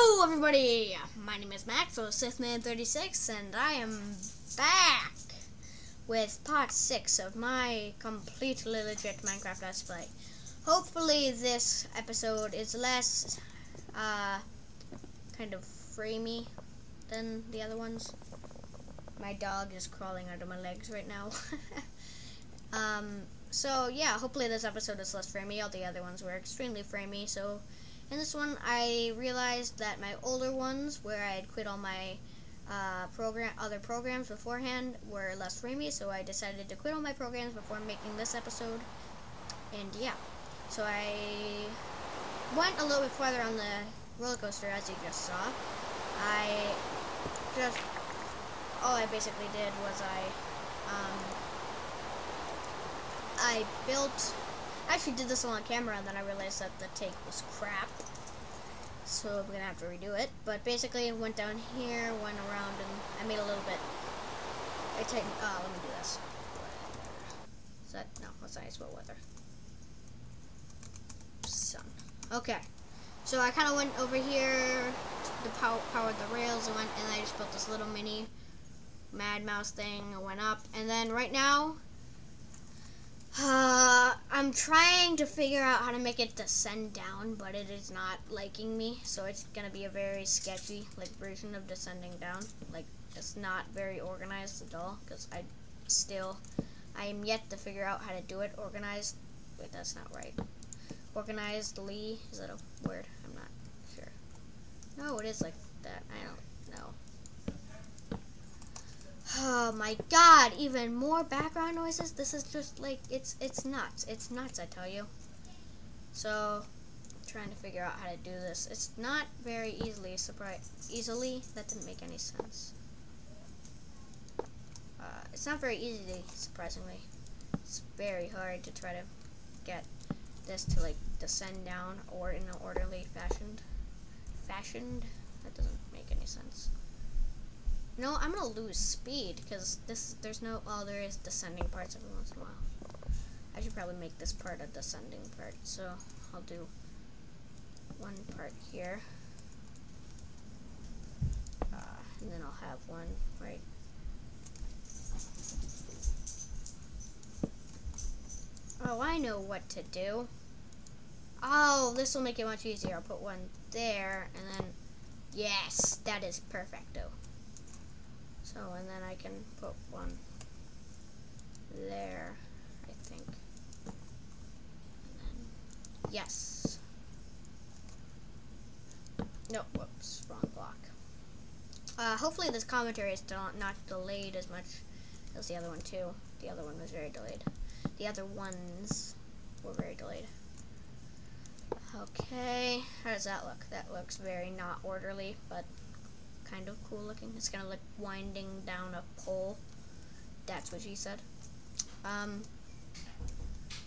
Hello, everybody! My name is Max, or Sithman36, and I am back with part 6 of my completely legit Minecraft Let's Play. Hopefully, this episode is less, uh, kind of framey than the other ones. My dog is crawling under my legs right now. um, so, yeah, hopefully this episode is less framey. All the other ones were extremely framey, so in this one, I realized that my older ones, where I had quit all my uh, program other programs beforehand, were less framey, so I decided to quit all my programs before making this episode. And yeah, so I went a little bit farther on the roller coaster, as you just saw. I just all I basically did was I um, I built I actually did this on camera and then I realized that the take was crap. So I'm gonna have to redo it. But basically it went down here, went around and I made a little bit I tightened uh let me do this. Is that no, that's not ice weather. Sun. Okay. So I kinda went over here to power powered the rails and went and I just built this little mini Mad Mouse thing. I went up and then right now uh, I'm trying to figure out how to make it descend down, but it is not liking me, so it's gonna be a very sketchy, like, version of descending down. Like, it's not very organized at all, because I still, I am yet to figure out how to do it organized. Wait, that's not right. Organizedly, is that a word? I'm not sure. No, it is like that. I don't Oh my god, even more background noises? This is just like, it's it's nuts. It's nuts, I tell you. So, trying to figure out how to do this. It's not very easily, surprise, easily, that didn't make any sense. Uh, it's not very easy, surprisingly. It's very hard to try to get this to like descend down or in an orderly fashioned. Fashioned? That doesn't make any sense. No, I'm gonna lose speed because this there's no oh there is descending parts every once in a while. I should probably make this part a descending part, so I'll do one part here. Uh, and then I'll have one right Oh, I know what to do. Oh, this will make it much easier. I'll put one there, and then, yes, that is perfecto. So, and then I can put one there, I think. Then, yes. No, whoops, wrong block. Uh, hopefully this commentary is not delayed as much as the other one too. The other one was very delayed. The other ones were very delayed. Okay, how does that look? That looks very not orderly, but kind of cool looking. It's kind of like winding down a pole. That's what she said. Um,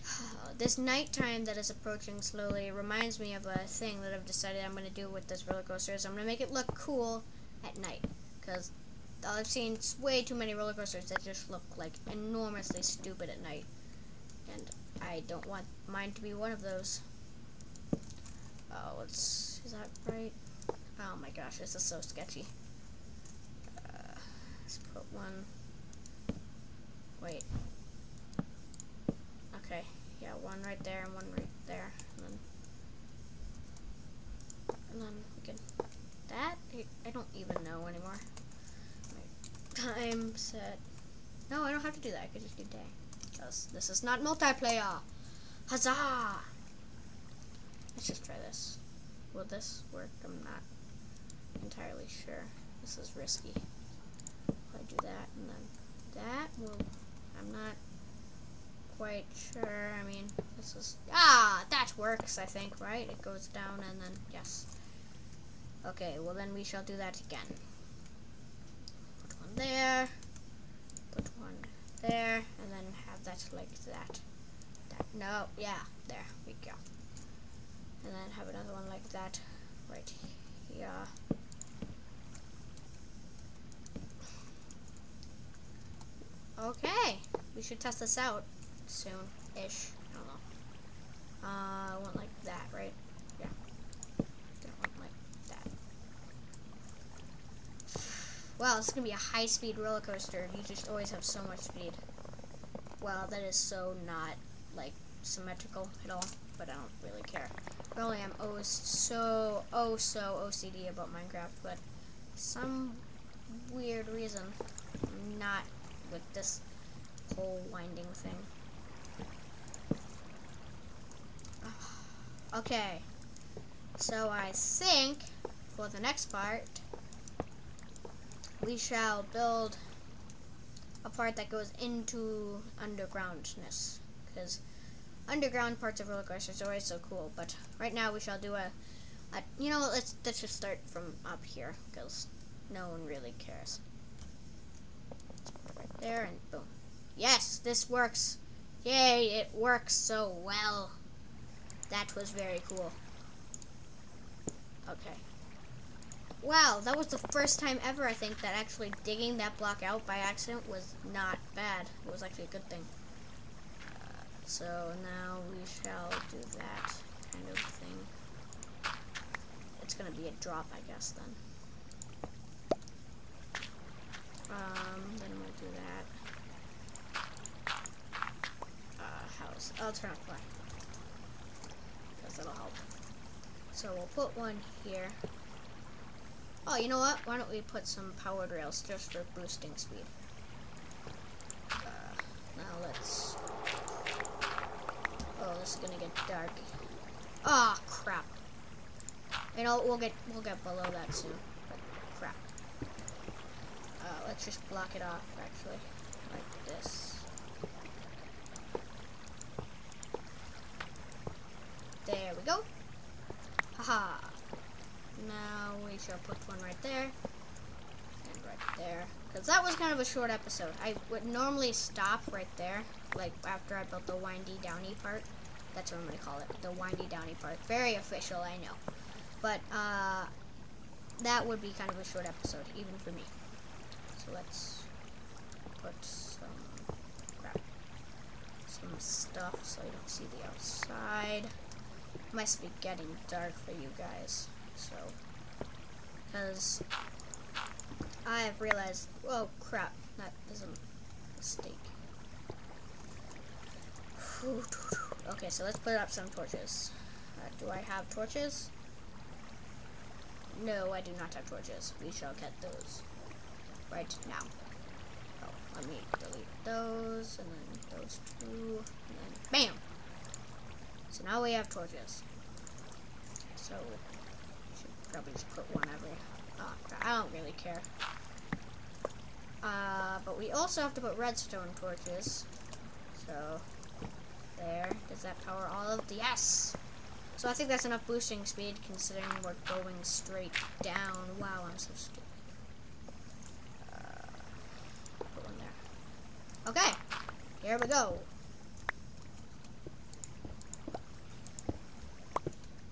this nighttime that is approaching slowly reminds me of a thing that I've decided I'm going to do with this roller coaster. Is I'm going to make it look cool at night. Because I've seen way too many roller coasters that just look like enormously stupid at night. And I don't want mine to be one of those. Oh, let's, is that right? Oh my gosh, this is so sketchy. Uh, let's put one. Wait. Okay, yeah, one right there and one right there. And then, and then we can. That? I don't even know anymore. time set. No, I don't have to do that. I could just do day. Because this is not multiplayer. Huzzah! Let's just try this. Will this work? I'm not entirely sure. This is risky. If I do that and then that will, I'm not quite sure. I mean, this is, ah, that works, I think, right? It goes down and then, yes. Okay, well then we shall do that again. Put one there, put one there, and then have that like that. that. No, yeah, there we go. And then have another one like that right here. Okay, we should test this out soon-ish. I don't know. Uh, I want like that, right? Yeah. Don't want like that. Wow, this is gonna be a high-speed roller coaster. You just always have so much speed. Wow, that is so not like symmetrical at all. But I don't really care. Really, I'm oh so oh so OCD about Minecraft, but some weird reason, I'm not with this whole winding thing. Okay, so I think for the next part, we shall build a part that goes into undergroundness, because underground parts of roller coasters are always so cool. But right now we shall do a, a you know, let's let's just start from up here, because no one really cares. There and boom. Yes, this works. Yay, it works so well. That was very cool. Okay. Wow, that was the first time ever, I think, that actually digging that block out by accident was not bad. It was actually a good thing. Uh, so now we shall do that kind of thing. It's going to be a drop, I guess, then. Um, then we'll do that. Uh, house. I'll turn off fly. Because that'll help. So we'll put one here. Oh, you know what? Why don't we put some powered rails just for boosting speed? Uh, now let's... Oh, this is gonna get dark. Ah, oh, crap. You know, we'll get we'll get below that soon. But crap. Uh, let's just block it off, actually, like this. There we go. Haha. Now we shall put one right there. And right there. Because that was kind of a short episode. I would normally stop right there. Like after I built the windy downy part. That's what I'm going to call it. The windy downy part. Very official, I know. But uh, that would be kind of a short episode, even for me. So let's put some crap, some stuff so you don't see the outside. Must be getting dark for you guys, so because I have realized. Oh crap! That is a mistake. Okay, so let's put up some torches. Uh, do I have torches? No, I do not have torches. We shall get those right now. Oh, let me delete those, and then those two, and then BAM! So now we have torches. So, should probably just put one every. Oh, I don't really care. Uh, but we also have to put redstone torches. So, there. Does that power all of the... Yes! So I think that's enough boosting speed considering we're going straight down. Wow, I'm so stupid. Uh, put one there. Okay, here we go.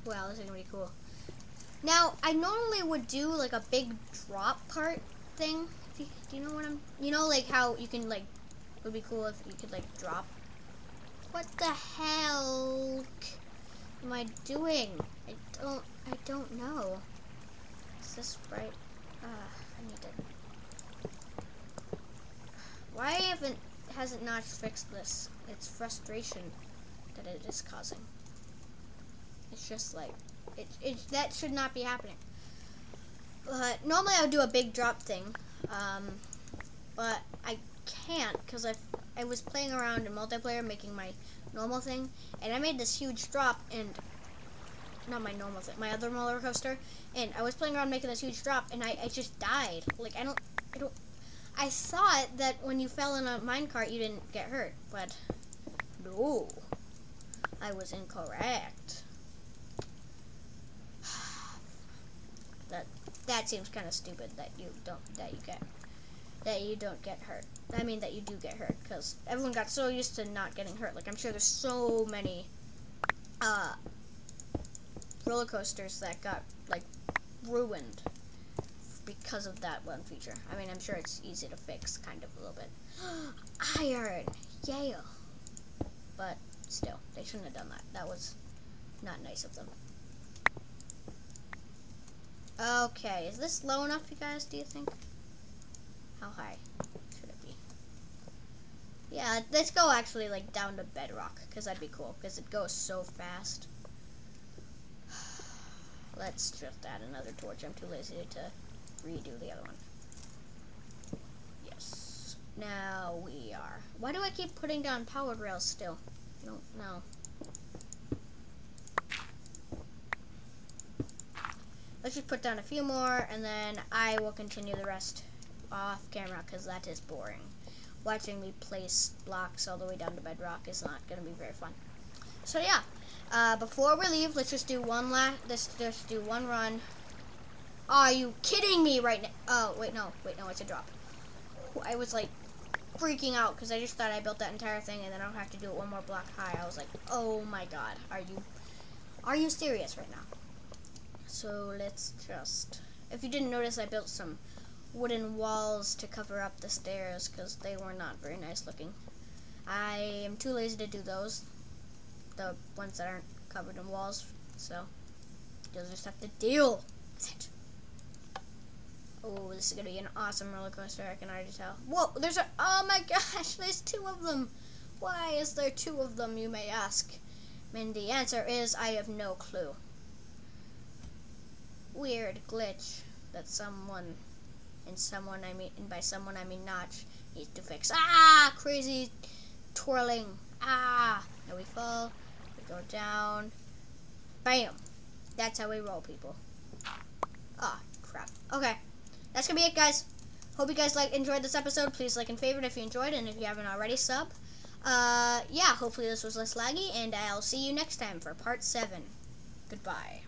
Wow, this is gonna be cool. Now, I normally would do like a big drop part thing. Do you know what I'm, you know like how you can like, it would be cool if you could like drop. What the hell? am I doing? I don't, I don't know. Is this right? Uh, I need to. Why haven't, has it not fixed this? It's frustration that it is causing. It's just like, it, it, that should not be happening. But normally I would do a big drop thing, um, but I can't because I, I was playing around in multiplayer making my normal thing, and I made this huge drop, and not my normal thing, my other roller coaster, and I was playing around making this huge drop, and I, I just died. Like I don't, I don't, I thought that when you fell in a minecart you didn't get hurt, but no, I was incorrect. that that seems kind of stupid that you don't that you get that you don't get hurt. I mean that you do get hurt because everyone got so used to not getting hurt. Like I'm sure there's so many uh, roller coasters that got like ruined because of that one feature. I mean, I'm sure it's easy to fix, kind of a little bit. Iron, yeah. But still, they shouldn't have done that. That was not nice of them. Okay, is this low enough, you guys? Do you think? How high should it be? Yeah, let's go actually like down to bedrock because that'd be cool because it goes so fast. Let's just add another torch. I'm too lazy to redo the other one. Yes. Now we are. Why do I keep putting down powered rails still? Don't know. Let's just put down a few more and then I will continue the rest off camera because that is boring. Watching me place blocks all the way down to bedrock is not going to be very fun. So yeah, uh, before we leave, let's just do one last, let's just do one run. Are you kidding me right now? Oh, wait, no, wait, no, it's a drop. I was like freaking out because I just thought I built that entire thing and then I'll have to do it one more block high. I was like, oh my god, are you, are you serious right now? So let's just, if you didn't notice, I built some wooden walls to cover up the stairs because they were not very nice looking. I am too lazy to do those, the ones that aren't covered in walls, so you'll just have to deal with it. Oh, this is gonna be an awesome roller coaster, I can already tell. Whoa, there's a, oh my gosh, there's two of them. Why is there two of them, you may ask? And the answer is, I have no clue weird glitch that someone, and someone I mean, and by someone I mean Notch, needs to fix. Ah, crazy twirling. Ah, and we fall, we go down. Bam. That's how we roll, people. Ah, oh, crap. Okay, that's gonna be it, guys. Hope you guys like enjoyed this episode. Please like and favorite if you enjoyed, and if you haven't already, sub. Uh, yeah, hopefully this was less laggy, and I'll see you next time for part seven. Goodbye.